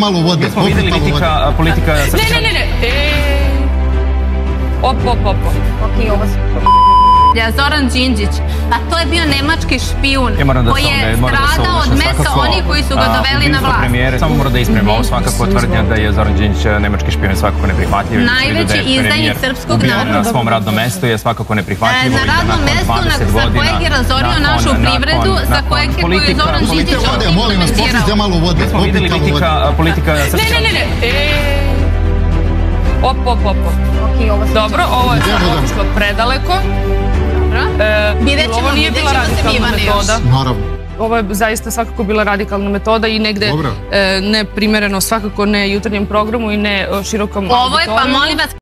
malo vode. Mi smo videli politika, politika Ne, ne, ne, ne. E... Op, op, op, op. Ok, ovo se... Ja, Zoran Đinđić, pa to je bio nemački špijun Ja moram da koji je da stradao od umešam. mesa onih koji su ga a, doveli na vlast. Premijere, samo mora da ispravimo ovo svakako tvrdnja da je Zoran Đinđić e, nemački špijun je svakako neprihvatljiv. Najveći Da je izdajnik srpskog naroda. Na svom radnom mestu je svakako neprihvatljivo. E, na da radnom mestu na- 20 za kojeg je razorio nakon- privredu, za nakon kojeg koju politika- Zoran Popijte vode, molim vas, popijte malo vode. Mi smo videli politika, politika Ne, srpska. ne, ne, ne. E... Op, op, op, op. Ok, ovo. Dobro, ovo je sad otišlo predaleko. Dobro. E, Vidjet ćemo, ovo nije bila radikalna metoda. Naravno. Ovo je zaista svakako bila radikalna metoda i negde e, ne primereno svakako ne jutarnjem programu i ne e, širokom Ovo je, pa molim vas,